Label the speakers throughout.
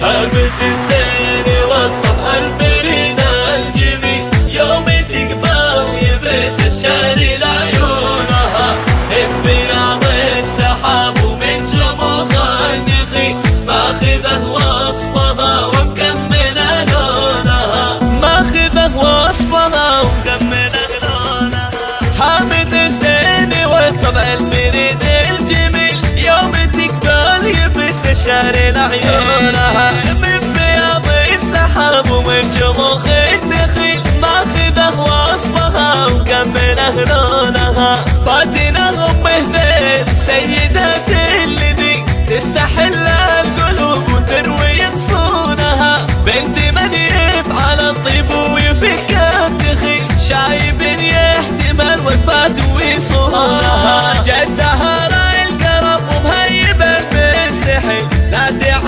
Speaker 1: Habitin الشعر لعيونها من بياض السحاب ومن شموخ النخيل ماخذه وصفها ومكمله لونها فاتنة ام ذيل سيدة الذي تستحل القلوب وتروي غصونها بنت من يفعل الطيب ويفك الدخيل شايب يحتمل وفاة ويصونها. جدها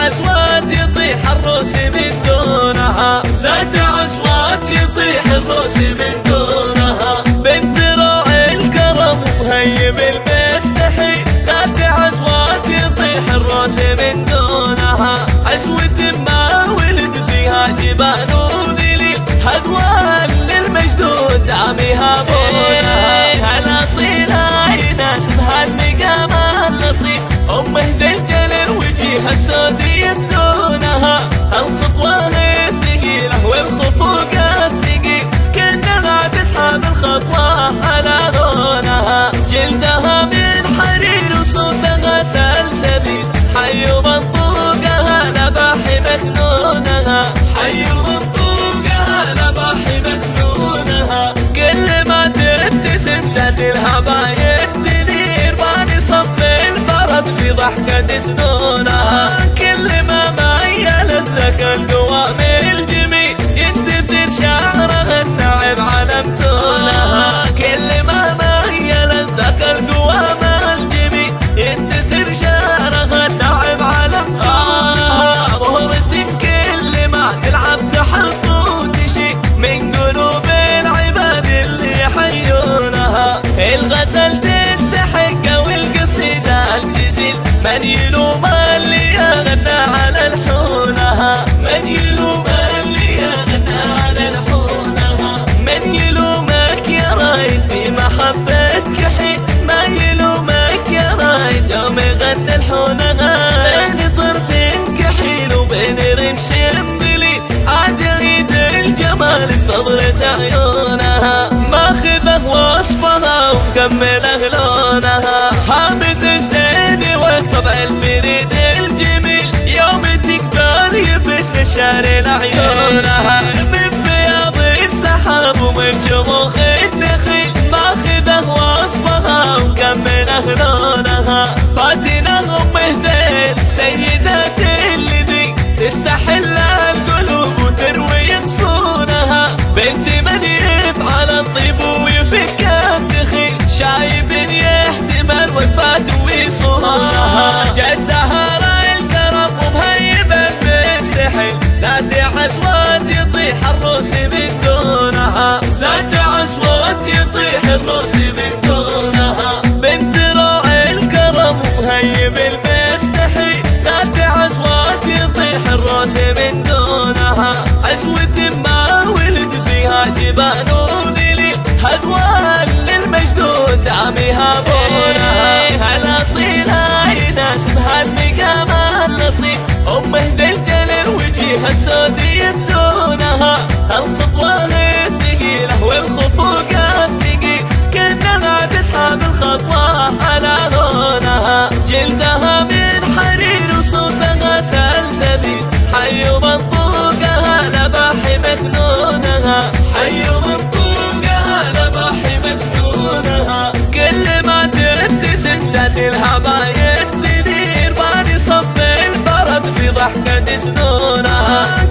Speaker 1: تعس وتطيح الروس من دونها. لا تعس وتطيح الروس من دونها الخطوة على لونها جلدها من حرير وصوتها سلسبيل حي منطوقها لباح مكنونها حي منطوقها لباح مكنونها كل ما تبتسم تاتلها باية تدير باني صف البرد في ضحكة سنونها. من يلوم اللي يغنى على لحونها من يلوم اللي يغنى على لحونها من يلومك يا رايد في محبتك حين ما يلومك يا رايد يوم يغنى لحونها بين طرف كحيل وبين رمش مبلي عاد يريد الجمال بنظرة عيونها. ماخذه وصفها ومكمله لونها الجميل يوم تقبل يفس الشعر لعيونها الروس من دونها لا تعس وتطيح الروس من دونها بنت راعي الكرم ومهيب المستحيل لا تعس وتطيح الروس من دونها عزوة ما ولد فيها جبال وذليل هدوان للمجدود دامها بونها. الاصيلة يناسبها النقام النصيب أمه ذي وجيها السود يبدونها الخطوة الثقيلة والخفوق الثقيل كأنها تسحب الخطوة على لونها جلدها من حرير وصوتها سلسبيل حي منطوقها لباح مكنونها حي منطوقها لباح مكنونها كل ما تبتسم تدير. باني صف البرد في ضحكة سنونها